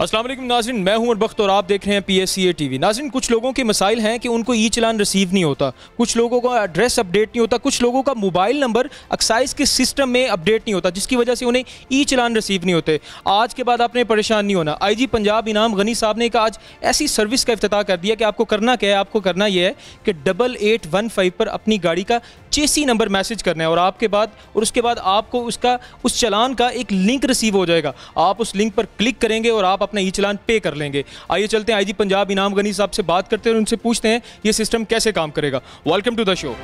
अस्सलाम वालेकुम नाजरीन मैं हूँ बख्त और आप देख रहे हैं P S C A T V नाजरीन कुछ लोगों के मसाइल हैं कि उनको ई चलान रिसीव नहीं होता। कुछ लोगों का एड्रेस अपडेट नहीं होता। कुछ लोगों का मोबाइल नंबर एक्साइज के सिस्टम में अपडेट नहीं होता, जिसकी वजह से उन्हें ई चलान रिसीव नहीं होते। आज के बाद आपने परेशान नहीं होना। आई जी पंजाब इनाम गनी साहब ने एक आज ऐसी सर्विस का अफ्ताह कर दिया कि आपको करना क्या है? आपको करना यह है कि डबल एट वन फाइव पर अपनी गाड़ी का चेसी नंबर मैसेज करना है और आपके बाद और उसके बाद आपको उसका, उस चलान का एक लिंक रिसीव हो जाएगा। आप उस लिंक पर क्लिक करेंगे और आप अपना ई चलान पे कर लेंगे। आइए चलते हैं आईजी पंजाब इनाम गनी साहब से बात करते हैं उनसे पूछते हैं, ये सिस्टम कैसे काम करेगा। वेलकम टू द शो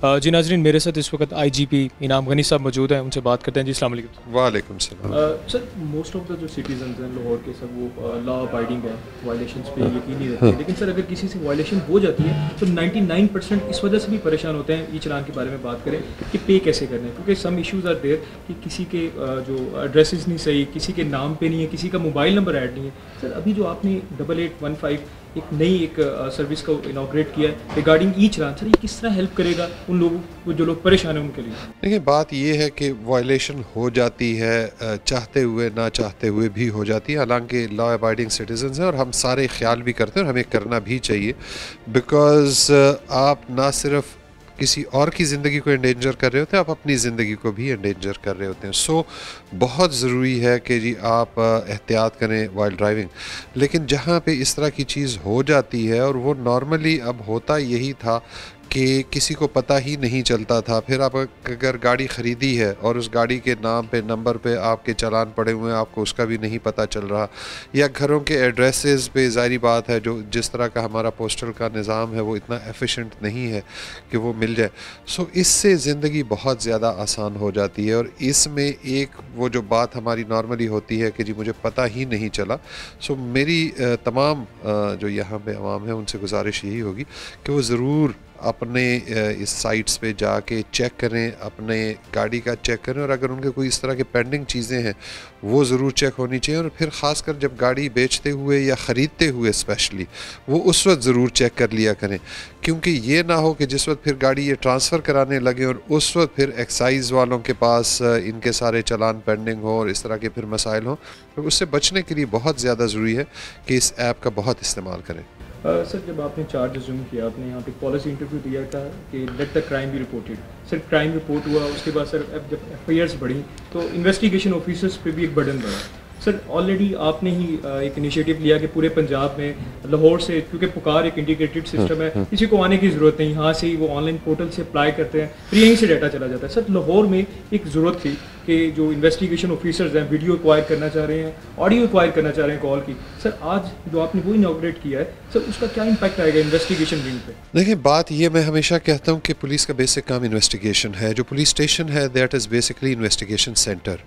जी नाजरीन मेरे साथ इस वक्त आईजीपी इनाम गनी साहब मौजूद हैं उनसे बात करते हैं। जी अस्सलाम वालेकुम सर मोस्ट ऑफ़ द जो सिटीजन हैं लाहौर के सब वो लॉ अबाइडिंग है वायलेशन पे यकीन नहीं रखते। लेकिन सर अगर किसी से वायलेशन हो जाती है तो 99 परसेंट इस वजह से भी परेशान होते हैं ई चलान के बारे में बात करें कि पे कैसे करना है। क्योंकि सम इशूज़ आर देयर कि किसी के जो एड्रेस नहीं सही किसी के नाम पर नहीं है किसी का मोबाइल नंबर ऐड नहीं है। सर अभी जो आपने डबल एट वन फाइव एक नई एक सर्विस को इनाग्रेट किया है। रिगार्डिंग ई चलान ये किस तरह हेल्प करेगा उन लोगों को, जो लोग परेशान हैं उनके लिए? देखिए, बात ये है कि वायलेशन हो जाती है चाहते हुए, ना चाहते हुए भी हो जाती है। हालाँकि लॉ अबाइडिंग सिटीजन हैं और हम सारे ख्याल भी करते हैं और हमें करना भी चाहिए। बिकॉज़ आप ना सिर्फ़ किसी और की ज़िंदगी को एंडेंजर कर रहे होते हैं, आप अपनी ज़िंदगी को भी एंडेंजर कर रहे होते हैं। सो बहुत ज़रूरी है कि जी आप एहतियात करें वाइल्ड ड्राइविंग लेकिन जहाँ पे इस तरह की चीज़ हो जाती है और वो नॉर्मली अब होता यही था कि किसी को पता ही नहीं चलता था। फिर आप अगर गाड़ी ख़रीदी है और उस गाड़ी के नाम पे, नंबर पे आपके चालान पड़े हुए हैं, आपको उसका भी नहीं पता चल रहा। या घरों के एड्रेसेस पे ज़ाहरी बात है, जो जिस तरह का हमारा पोस्टल का निज़ाम है, वो इतना एफिशिएंट नहीं है कि वो मिल जाए। सो इससे ज़िंदगी बहुत ज़्यादा आसान हो जाती है और इसमें एक वो जो बात हमारी नॉर्मली होती है कि जी, मुझे पता ही नहीं चला। सो मेरी तमाम जो यहाँ पे आवाम है, उनसे गुजारिश यही होगी कि वो ज़रूर अपने इस साइट्स पे जाके चेक करें, अपने गाड़ी का चेक करें और अगर उनके कोई इस तरह के पेंडिंग चीज़ें हैं, वो ज़रूर चेक होनी चाहिए और फिर ख़ासकर जब गाड़ी बेचते हुए या ख़रीदते हुए स्पेशली वो उस वक्त ज़रूर चेक कर लिया करें। क्योंकि ये ना हो कि जिस वक्त फिर गाड़ी ये ट्रांसफ़र कराने लगे और उस वक्त फिर एक्साइज़ वालों के पास इनके सारे चलान पेंडिंग हो और इस तरह के फिर मसाइल हों तो उससे बचने के लिए बहुत ज़्यादा ज़रूरी है कि इस ऐप का बहुत इस्तेमाल करें। सर जब आपने चार्ज रिज्यूम किया, आपने यहाँ पे पॉलिसी इंटरव्यू दिया था कि लेट द क्राइम भी रिपोर्टेड सर क्राइम रिपोर्ट हुआ, उसके बाद सर जब एफ़ बढ़ी तो इन्वेस्टिगेशन ऑफिसर्स पे भी एक बर्डन बढ़ा। सर ऑलरेडी आपने ही एक इनिशिएटिव लिया कि पूरे पंजाब में लाहौर से क्योंकि पुकार एक इंटीग्रेटेड सिस्टम है किसी को आने की ज़रूरत नहीं यहाँ से ही वो ऑनलाइन पोर्टल से अप्लाई करते हैं फिर यहीं से डाटा चला जाता है। सर लाहौर में एक ज़रूरत थी कि जो इन्वेस्टिगेशन ऑफिसर्स हैं वीडियो एक्वायर करना चाह रहे हैं ऑडियो एक्वायर करना चाह रहे हैं कॉल की। सर आज जो आपने वो इनाग्रेट किया है सर उसका क्या इम्पैक्ट आएगा इन्वेस्टिगेशन विंग पे? देखिए बात ये मैं हमेशा कहता हूँ कि पुलिस का बेसिक काम इन्वेस्टिगेशन है। जो पुलिस स्टेशन है that is basically investigation centre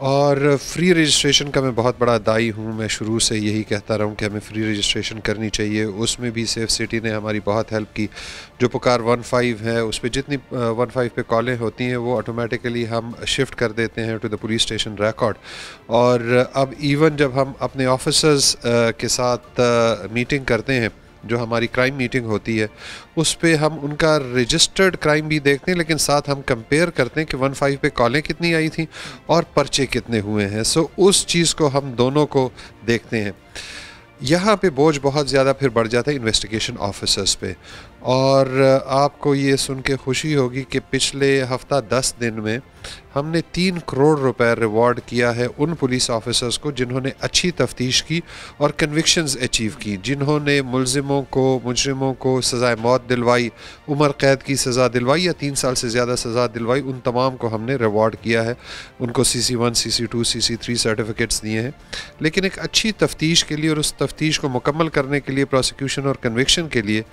और फ्री रजिस्ट्रेशन का मैं बहुत बड़ा दाई हूँ। मैं शुरू से यही कहता रहा हूँ कि हमें फ्री रजिस्ट्रेशन करनी चाहिए। उसमें भी सेफ़ सिटी ने हमारी बहुत हेल्प की। जो पुकार वन फाइव है उस पर जितनी वन फाइव पे कॉलें होती हैं, वो ऑटोमेटिकली हम शिफ्ट कर देते हैं to the police station record और अब इवन जब हम अपने ऑफिसर्स के साथ मीटिंग करते हैं जो हमारी क्राइम मीटिंग होती है, उस पर हम उनका रजिस्टर्ड क्राइम भी देखते हैं, लेकिन साथ हम कंपेयर करते हैं कि वन फाइव पे कॉलें कितनी आई थी और पर्चे कितने हुए हैं। सो उस चीज़ को हम दोनों को देखते हैं। यहाँ पे बोझ बहुत ज़्यादा फिर बढ़ जाता है इन्वेस्टिगेशन ऑफिसर्स पे। और आपको ये सुन के खुशी होगी कि पिछले हफ़्ता दस दिन में हमने तीन करोड़ रुपए रिवॉर्ड किया है उन पुलिस ऑफिसर्स को जिन्होंने अच्छी तफ्तीश की और कन्विक्शंस अचीव की, जिन्होंने मुलजिमों को, मुजरमों को सज़ाए मौत दिलवाई, उम्र कैद की सज़ा दिलवाई या तीन साल से ज़्यादा सज़ा दिलवाई, उन तमाम को हमने रिवॉर्ड किया है। उनको C C one C C two C C three certificates दिए हैं। लेकिन एक अच्छी तफ्तीश के लिए और उस तफ्तीश को मुकम्मल करने के लिए प्रोसिक्यूशन और कन्विक्शन के लिए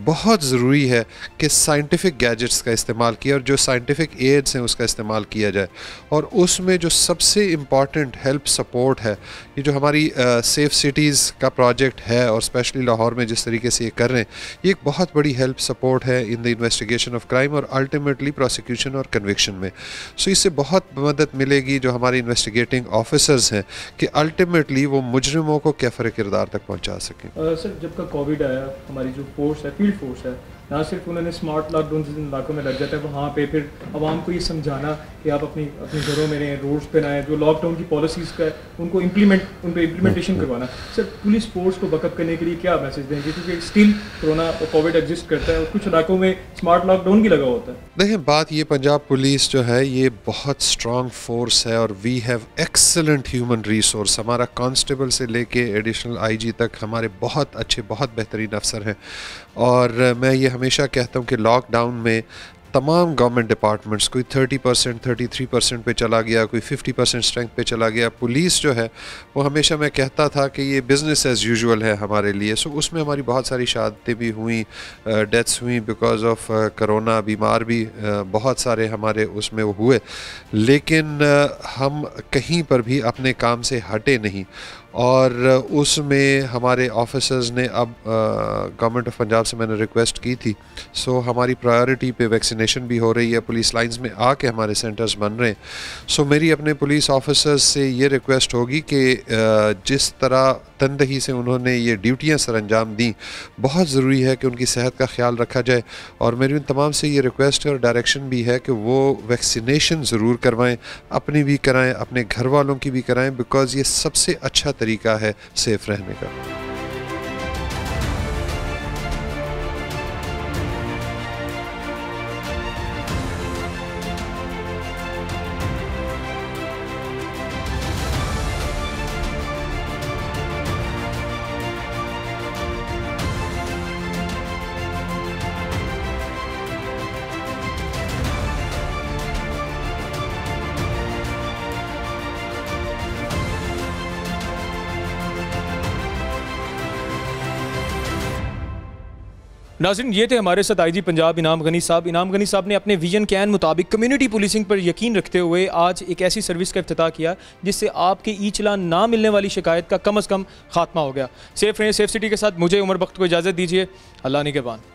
बहुत ज़रूरी है कि साइंटिफिक गैजेट्स का इस्तेमाल किया और जो साइंटिफिक एड्स हैं उसका इस्तेमाल इस्तेमाल किया जाए। और उसमें जो सबसे इंपॉर्टेंट हेल्प सपोर्ट है, ये जो हमारी सेफ़ सिटीज़ का प्रोजेक्ट है और स्पेशली लाहौर में जिस तरीके से ये कर रहे हैं, ये एक बहुत बड़ी हेल्प सपोर्ट है in the investigation of crime और अल्टीमेटली प्रोसिक्यूशन और कन्विक्शन में। सो इससे बहुत मदद मिलेगी जो हमारे इन्वेस्टिगेटिंग ऑफिसर्स हैं कि अल्टीमेटली वो मुजरमों को कैफर किरदार तक पहुँचा सकें। सर, जब का कोविड आया, हमारी जो फोर्स है फ़ील्ड फोर्स है ना सिर्फ़ उन्होंने स्मार्ट लॉकडाउन जिन इलाकों में लग जाता है वहाँ पे फिर आवाम को ये समझाना कि आप अपनी अपने घरों में रहें रोड्स पे आए जो लॉकडाउन की पॉलिसीज़ का है उनको इम्प्लीमेंट उन पर इम्प्लीमेंटेशन करवाना। सर पुलिस फोर्स को बकअप करने के लिए क्या मैसेज देंगे? क्योंकि स्टिल कोरोना और कोविड एग्जिस्ट करता है और कुछ इलाकों में स्मार्ट लॉकडाउन भी लगा होता है। देखिए बात ये पंजाब पुलिस जो है ये बहुत स्ट्रॉन्ग फोर्स है और we have excellent human resource हमारा कांस्टेबल से लेके एडिशनल आईजी तक हमारे बहुत अच्छे बहुत बेहतरीन अफसर हैं। और मैं ये हमेशा कहता हूँ कि लॉकडाउन में तमाम गवर्नमेंट डिपार्टमेंट्स कोई 30 परसेंट थर्टी थ्री परसेंट पर चला गया, कोई 50 परसेंट स्ट्रेंथ पे चला गया। पुलिस जो है, वो हमेशा मैं कहता था कि ये बिज़नेस एज़ यूजुअल है हमारे लिए। सो उसमें हमारी बहुत सारी शहादतें भी हुई डेथ्स हुई बिकॉज़ ऑफ़ करोना बीमार भी बहुत सारे हमारे उसमें हुए। लेकिन हम कहीं पर भी अपने काम से हटे नहीं। और उसमें हमारे ऑफिसर्स ने अब गवर्नमेंट ऑफ़ पंजाब से मैंने रिक्वेस्ट की थी। सो हमारी प्रायोरिटी पे वैक्सीनेशन भी हो रही है। पुलिस लाइंस में आके हमारे सेंटर्स बन रहे हैं। सो मेरी अपने पुलिस ऑफिसर्स से ये रिक्वेस्ट होगी कि जिस तरह तनदही से उन्होंने ये ड्यूटियाँ सर अंजाम दी, बहुत ज़रूरी है कि उनकी सेहत का ख्याल रखा जाए। और मेरी उन तमाम से ये रिक्वेस्ट है और डायरेक्शन भी है कि वो वैक्सीनेशन ज़रूर करवाएँ, अपनी भी कराएँ, अपने घर वालों की भी कराएँ बिकॉज़ ये सबसे अच्छा तरीका है सेफ़ रहने का। नाजिन, ये थे हमारे साथ आईजी पंजाब इनाम गनी साहब। इनाम गनी साहब ने अपने विजन के मुताबिक कम्युनिटी पुलिसिंग पर यकीन रखते हुए आज एक ऐसी सर्विस का अफ्ताह किया, जिससे आपके ई चलान ना मिलने वाली शिकायत का कम अज़ कम खात्मा हो गया। सेफ़ रहें, सेफ़ सिटी के साथ मुझे उमर वक्त को इजाज़त दीजिए। अल्लाह ने के निगेबान